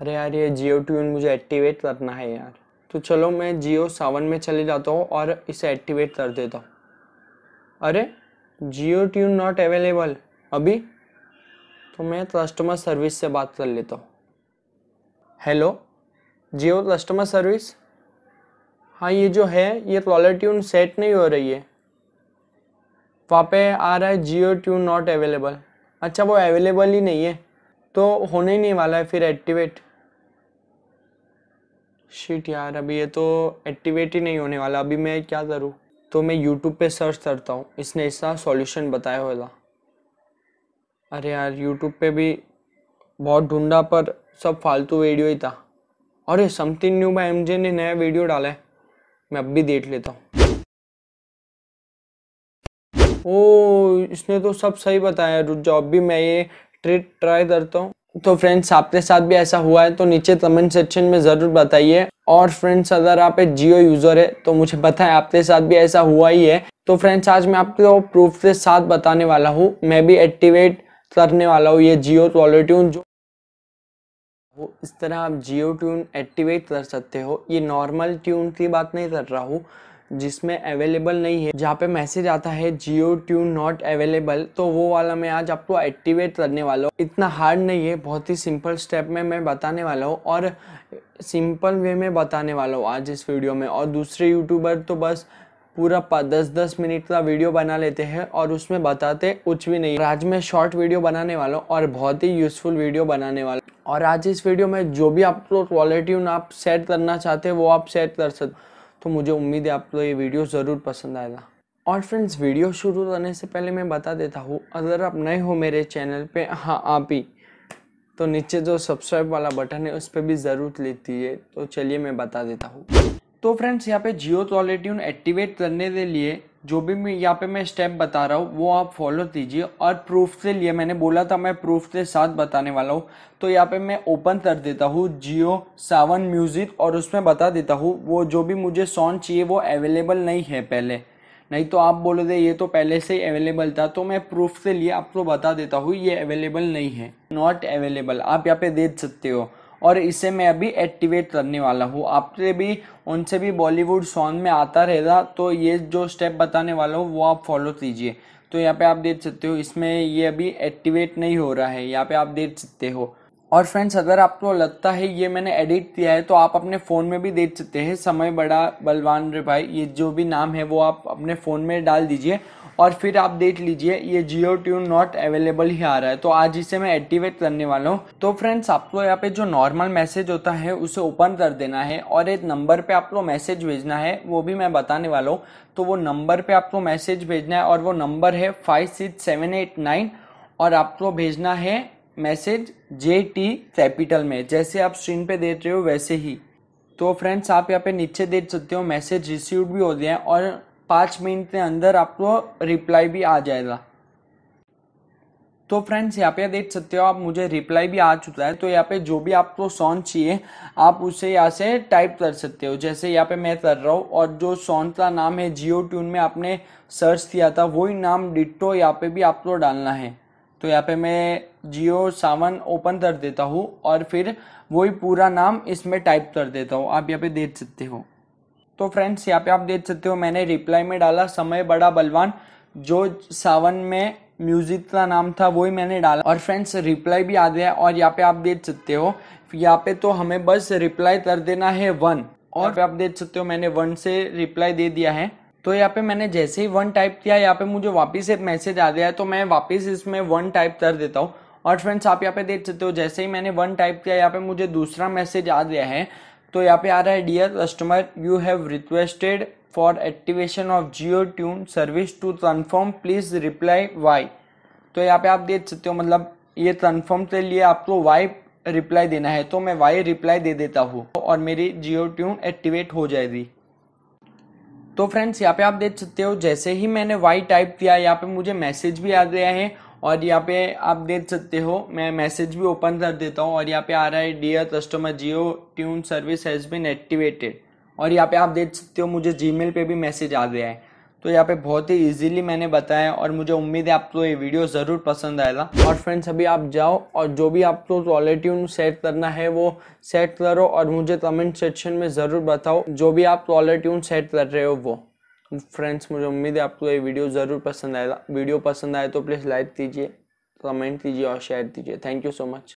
अरे यार, ये जियो ट्यून मुझे एक्टिवेट करना है यार। तो चलो मैं जियो सावन में चले जाता हूँ और इसे एक्टिवेट कर देता हूँ। अरे, जियो ट्यून नॉट अवेलेबल अभी? तो मैं कस्टमर सर्विस से बात कर लेता हूँ। हेलो जियो कस्टमर सर्विस हाँ ये जो है, ये कॉलर ट्यून सेट नहीं हो रही है। वहाँ पे आ रहा है जियो ट्यून नॉट अवेलेबल अच्छा वो अवेलेबल ही नहीं है। तो होने ही नहीं वाला है, फिर एक्टिवेट शिट यार, अभी ये तो एक्टिवेट ही नहीं होने वाला। अभी मैं क्या करूँ? तो मैं यूट्यूब पे सर्च करता हूँ। इसने इसका सॉल्यूशन बताया होगा। अरे यार यूट्यूब पे भी बहुत ढूंढा, पर सब फालतू वीडियो ही था। अरे समथिंग न्यू बाय एमजे ने नया वीडियो डाला है। मैं अब भी देख लेता हूँ। ओ, इसने तो सब सही बताया। रुक जाओ अब भी मैं ये ट्रिक ट्राई करता हूँ। तो फ्रेंड्स आपके साथ भी ऐसा हुआ है तो नीचे कमेंट सेक्शन में ज़रूर बताइए। और फ्रेंड्स अगर आप एक जियो यूज़र है तो मुझे पता है आपके साथ भी ऐसा हुआ ही है। तो फ्रेंड्स आज मैं आपको प्रूफ के साथ बताने वाला हूँ। मैं भी एक्टिवेट करने वाला हूँ ये जियो कॉलर ट्यून जो इस तरह आप जियो ट्यून एक्टिवेट कर सकते हो। ये नॉर्मल ट्यून की बात नहीं कर रहा हूँ। जिसमें अवेलेबल नहीं है। जहाँ पे मैसेज आता है जियो ट्यून नॉट अवेलेबल तो वो वाला मैं आज आपको एक्टिवेट करने वाला हूँ। इतना हार्ड नहीं है, बहुत ही सिंपल स्टेप में मैं बताने वाला हूँ और सिंपल वे में बताने वाला हूँ आज इस वीडियो में। और दूसरे यूट्यूबर तो बस पूरा दस दस मिनट का वीडियो बना लेते हैं और उसमें बताते कुछ भी नहीं। आज मैं शॉर्ट वीडियो बनाने वाला हूँ और बहुत ही यूजफुल वीडियो बनाने वाला और आज इस वीडियो में जो भी आप क्वालिटी आप सेट करना चाहते हैं, वो आप सेट कर सकते तो मुझे उम्मीद है आपको ये वीडियो ज़रूर पसंद आएगा। और फ्रेंड्स वीडियो शुरू करने से पहले मैं बता देता हूँ, अगर आप नए हो मेरे चैनल पे हाँ आप ही तो नीचे जो सब्सक्राइब वाला बटन है, उस पर भी ज़रूर क्लिक दीजिए तो चलिए मैं बता देता हूँ। तो फ्रेंड्स यहाँ पे जियो क्वालिट्यून एक्टिवेट करने के लिए जो भी मैं यहाँ पे मैं स्टेप बता रहा हूँ, वो आप फॉलो कीजिए और प्रूफ से लिए मैंने बोला था, मैं प्रूफ के साथ बताने वाला हूँ। तो यहाँ पे मैं ओपन कर देता हूँ जियो सावन म्यूज़िक और उसमें बता देता हूँ, वो जो भी मुझे सॉन्ग चाहिए वो अवेलेबल नहीं है पहले। नहीं तो आप बोलो दे, ये तो पहले से ही अवेलेबल था तो मैं प्रूफ से लिए आपको बता देता हूँ, ये अवेलेबल नहीं है। नॉट अवेलेबल आप यहाँ पे देख सकते हो। और इसे मैं अभी एक्टिवेट करने वाला हूँ। आपसे भी, उनसे भी बॉलीवुड सॉन्ग में आता रहेगा तो ये जो स्टेप बताने वाला हूँ, वो आप फॉलो कीजिए। तो यहाँ पे आप देख सकते हो, इसमें ये अभी एक्टिवेट नहीं हो रहा है, यहाँ पे आप देख सकते हो। और फ्रेंड्स अगर आपको लगता है ये मैंने एडिट किया है तो आप अपने फ़ोन में भी देख सकते हैं, समय बड़ा बलवान रे भाई, ये जो भी नाम है, वो आप अपने फ़ोन में डाल दीजिए। और फिर आप देख लीजिए, ये जियो ट्यून नॉट अवेलेबल ही आ रहा है। तो आज इसे मैं एक्टिवेट करने वाला हूँ। तो फ्रेंड्स आपको यहाँ पे जो नॉर्मल मैसेज होता है, उसे ओपन कर देना है और एक नंबर पे आपको मैसेज भेजना है, वो भी मैं बताने वाला हूँ। तो वो नंबर पे आपको मैसेज भेजना है और वो नंबर है five six seven eight nine और आपको भेजना है मैसेज जे टी कैपिटल में। जैसे आप स्क्रीन पे देख रहे हो, वैसे ही। तो फ्रेंड्स आप यहाँ पे नीचे देख सकते हो मैसेज रिसीव भी हो गया और पाँच मिनट के अंदर आपको रिप्लाई भी आ जाएगा। तो फ्रेंड्स यहाँ पे देख सकते हो, आप मुझे रिप्लाई भी आ चुका है तो यहाँ पे जो भी आपको सॉन्ग चाहिए, आप उसे यहाँ से टाइप कर सकते हो। जैसे यहाँ पे मैं कर रहा हूँ, और जो सॉन्ग का नाम है जियो ट्यून में आपने सर्च किया था, वही नाम डिट्टो यहाँ पे भी आपको डालना है। तो यहाँ पे मैं जियो सावन ओपन कर देता हूँ, और फिर वही पूरा नाम इसमें टाइप कर देता हूँ। आप यहाँ पे देख सकते हो। तो फ्रेंड्स यहाँ पे आप देख सकते हो, मैंने रिप्लाई में डाला, समय बड़ा बलवान। जो सावन में म्यूज़िक का नाम था, वही मैंने डाला। और फ्रेंड्स रिप्लाई भी आ गया और यहाँ पे आप देख सकते हो, यहाँ पे तो हमें बस रिप्लाई कर देना है वन और आप देख सकते हो, मैंने वन से रिप्लाई दे दिया है। तो यहाँ पे मैंने जैसे ही वन टाइप किया, यहाँ पे मुझे वापस एक मैसेज आ गया है तो मैं वापस इसमें वन टाइप कर देता हूँ। और फ्रेंड्स आप यहाँ पे देख सकते हो, जैसे ही मैंने वन टाइप किया, यहाँ पे मुझे दूसरा मैसेज आ गया है। तो यहाँ पे आ रहा है dear customer you have requested for activation of Jio tune service to confirm please reply Y तो यहाँ पे आप देख सकते हो मतलब ये कन्फर्म के लिए आपको वाई रिप्लाई देना है। तो मैं वाई रिप्लाई दे देता हूँ और मेरी जियो ट्यून एक्टिवेट हो जाएगी। तो फ्रेंड्स यहाँ पे आप देख सकते हो, जैसे ही मैंने वाई टाइप किया, यहाँ पे मुझे मैसेज भी आ गया है और यहाँ पे आप देख सकते हो, मैं मैसेज भी ओपन कर देता हूँ और यहाँ पे आ रहा है dear customer Jio tune service has been activated और यहाँ पे आप देख सकते हो, मुझे जीमेल पे भी मैसेज आ गया है। तो यहाँ पे बहुत ही इजीली मैंने बताया और मुझे उम्मीद है आपको तो ये वीडियो ज़रूर पसंद आएगा। और फ्रेंड्स अभी आप जाओ और जो भी आपको टॉयलेट ट्यून सेट करना है, वो सेट करो और मुझे कमेंट सेक्शन में ज़रूर बताओ, जो भी आप टॉयलेट ट्यून सेट कर रहे हो, वो। फ्रेंड्स मुझे उम्मीद है आपको ये वीडियो ज़रूर पसंद आएगा। वीडियो पसंद आए तो प्लीज़ लाइक कीजिए कमेंट कीजिए और शेयर कीजिए। Thank you so much